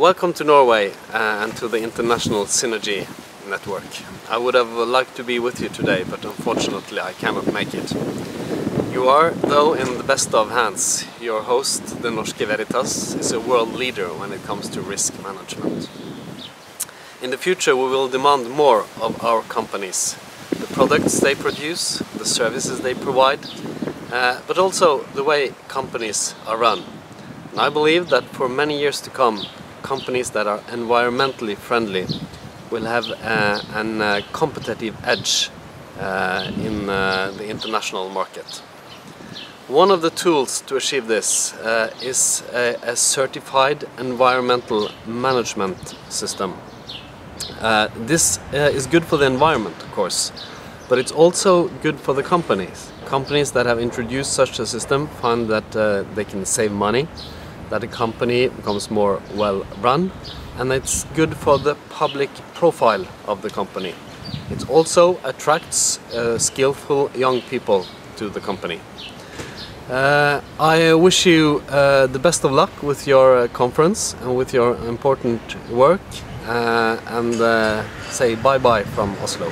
Welcome to Norway uh, and to the International Synergi Network. I would have liked to be with you today, but unfortunately I cannot make it. You are, though, in the best of hands. Your host, Det Norske Veritas, is a world leader when it comes to risk management. In the future we will demand more of our companies. The products they produce, the services they provide, uh, but also the way companies are run. And I believe that for many years to come, companies that are environmentally friendly will have uh, uh, competitive edge uh, in uh, the international market. One of the tools to achieve this uh, is a, a, certified environmental management system. Uh, this is good for the environment, of course, but it's also good for the companies. Companies that have introduced such a system find that they can save money, that the company becomes more well run and it's good for the public profile of the company. It also attracts uh, skillful young people to the company. Uh, I wish you uh, the best of luck with your uh, conference and with your important work uh, and uh, say bye bye from Oslo.